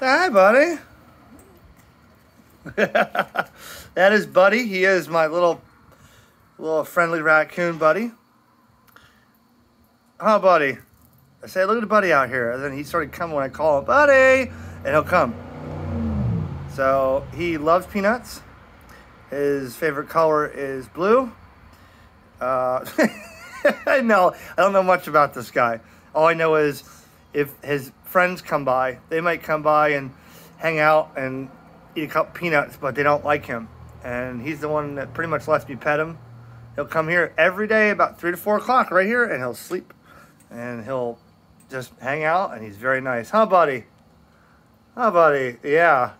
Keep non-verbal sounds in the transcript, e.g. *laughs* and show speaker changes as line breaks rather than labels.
Hi, buddy. *laughs* that is Buddy. He is my little, little friendly raccoon buddy. Huh, Buddy? I say, look at the Buddy out here. And then he started coming when I call him, Buddy, and he'll come. So he loves peanuts. His favorite color is blue. Uh, *laughs* know. I don't know much about this guy. All I know is if his friends come by, they might come by and hang out and eat a couple peanuts, but they don't like him. And he's the one that pretty much lets me pet him. He'll come here every day about 3 to 4 o'clock right here, and he'll sleep. And he'll just hang out, and he's very nice. Huh, buddy? Huh, buddy? Yeah.